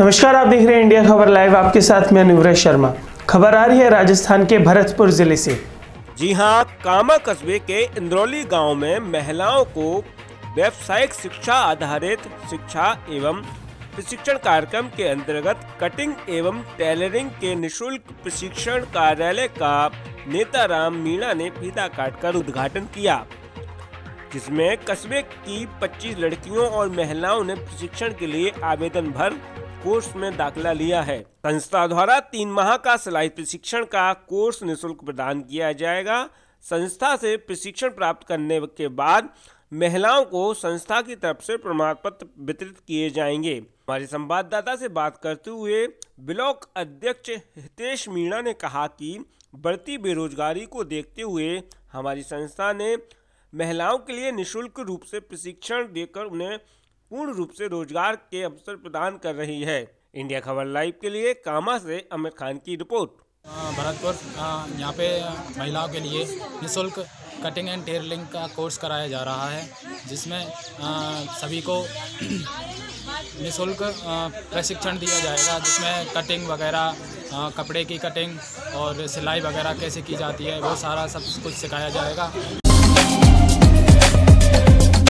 नमस्कार, आप देख रहे हैं इंडिया खबर लाइव। आपके साथ मैं अनुव्रत शर्मा। खबर आ रही है राजस्थान के भरतपुर ज़िले से। जी हाँ कामा कस्बे के इंद्रौली गाँव में महिलाओं को व्यावसायिक शिक्षा आधारित शिक्षा एवं प्रशिक्षण कार्यक्रम के अंतर्गत कटिंग एवं टेलरिंग के निशुल्क प्रशिक्षण कार्यालय का नेता राम मीणा ने फीता काटकर उद्घाटन किया, जिसमें कस्बे की 25 लड़कियों और महिलाओं ने प्रशिक्षण के लिए आवेदन भर कोर्स में दाखिला लिया है। संस्था द्वारा तीन माह का सिलाई प्रशिक्षण का कोर्स निःशुल्क प्रदान किया जाएगा। संस्था से प्रशिक्षण प्राप्त करने के बाद महिलाओं को संस्था की तरफ़ से प्रमाण पत्र वितरित किए जाएँगे। हमारे संवाददाता से बात करते हुए ब्लॉक अध्यक्ष हितेश मीणा ने कहा कि बढ़ती बेरोजगारी को देखते हुए हमारी संस्था ने महिलाओं के लिए निशुल्क रूप से प्रशिक्षण देकर उन्हें पूर्ण रूप से रोज़गार के अवसर प्रदान कर रही है। इंडिया खबर लाइव के लिए कामा से अमिर खान की रिपोर्ट। अ, भरतपुर यहाँ पे महिलाओं के लिए निःशुल्क कटिंग एंड टेलरिंग का कोर्स कराया जा रहा है जिसमें सभी को निःशुल्क प्रशिक्षण दिया जाएगा जिसमें कटिंग वगैरह कपड़े की कटिंग और सिलाई वगैरह कैसे की जाती है वो सारा सब कुछ सिखाया जाएगा।